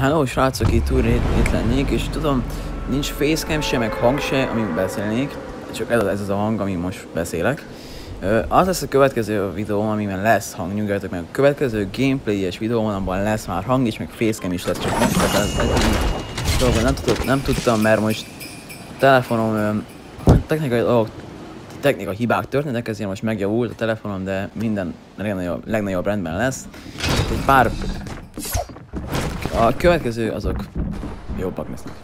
Hello srácok, itt úr itt, lennék, és tudom, nincs facecam se, meg hang se, amin beszélnék, csak ez, ez az a hang, ami most beszélek. Ö, az lesz a következő videó, amiben lesz hang, nyugodjatok meg. A következő gameplay-es videó, abban lesz már hang is, meg facecam is lesz, csak most tehát ez egy dolgot nem, tudok, nem tudtam, mert most telefonom ö, technikai dolgok, technikai hibák történtek, ezért most megjavult a telefonom, de minden legnagyobb, legnagyobb rendben lesz. Egy pár a következő azok jobbak lesznek.